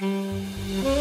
Música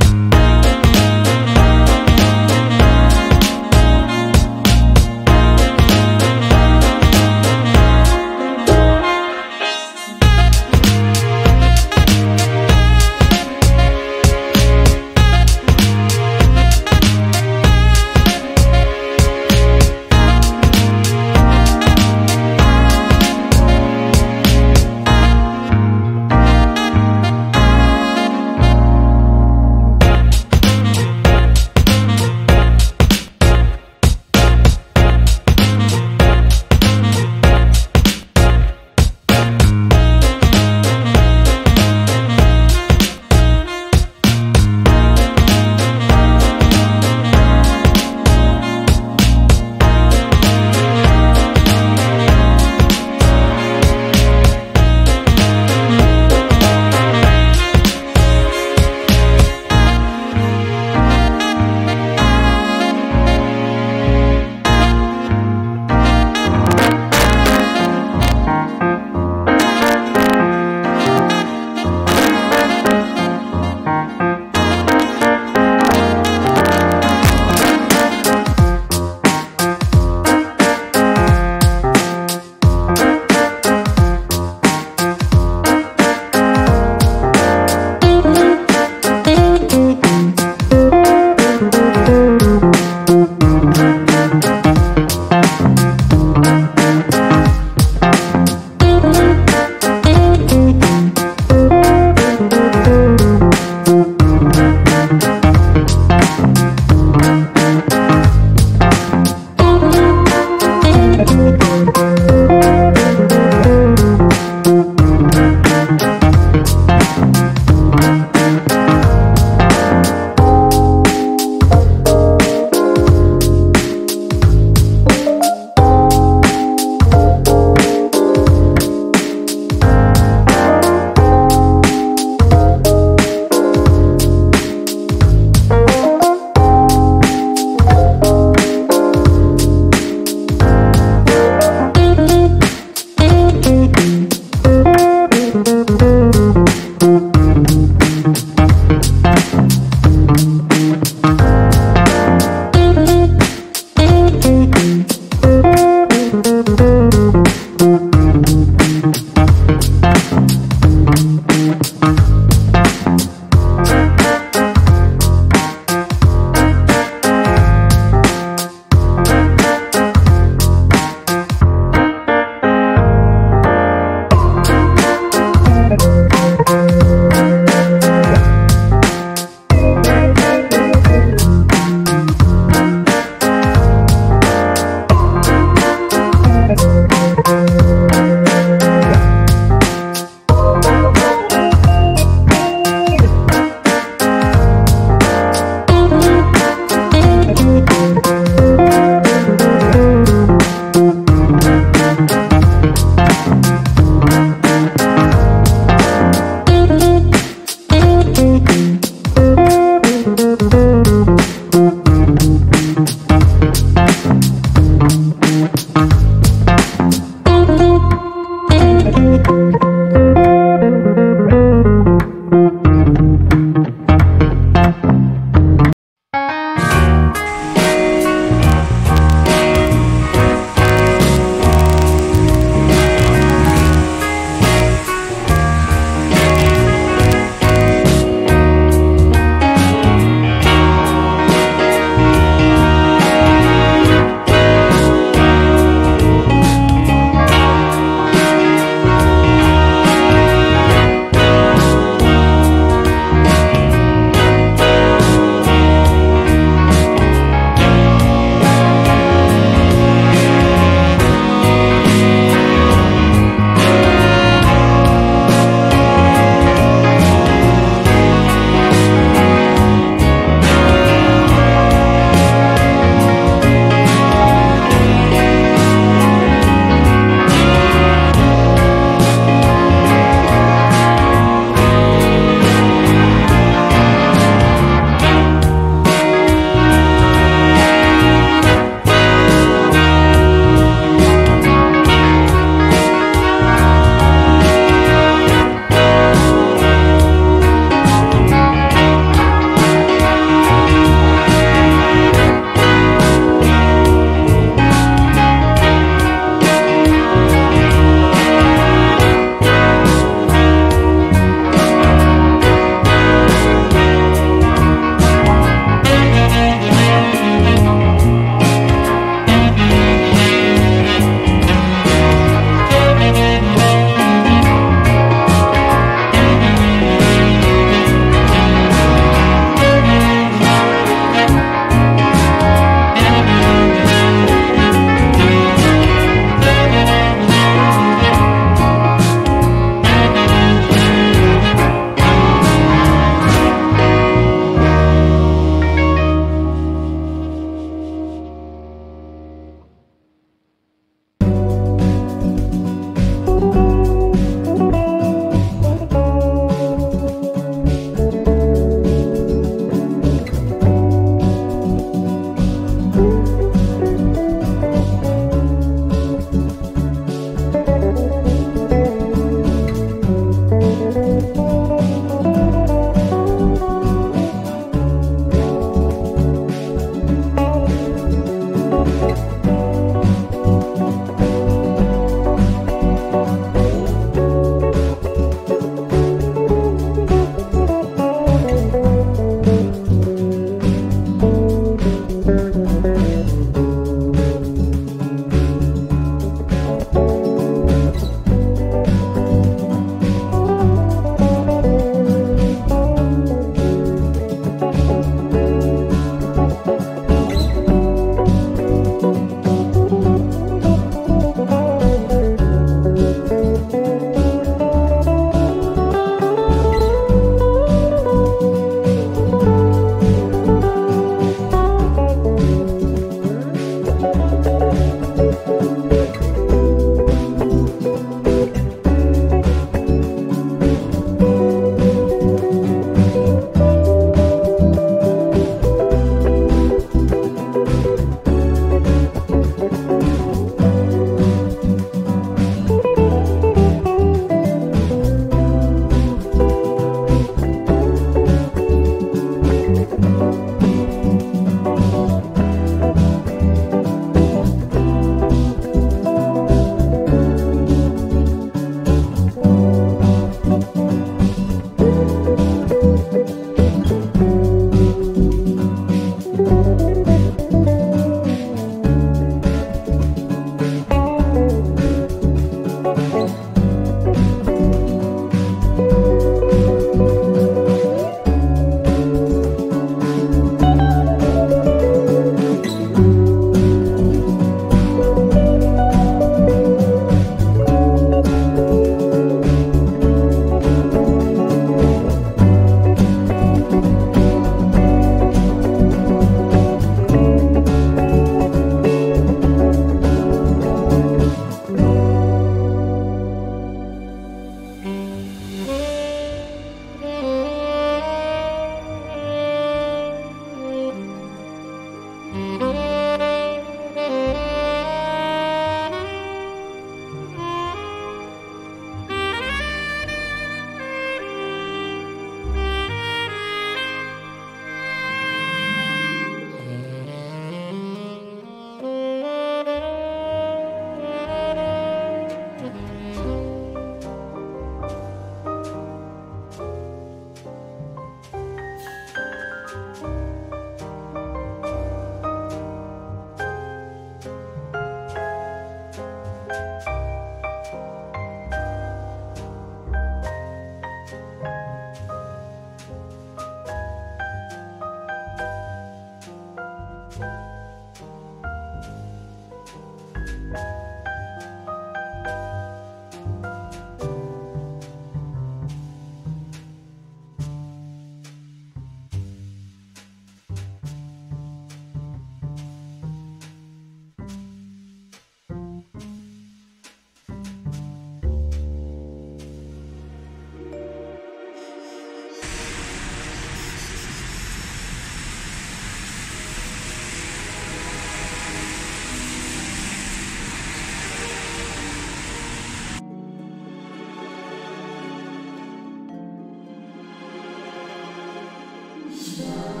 Lord.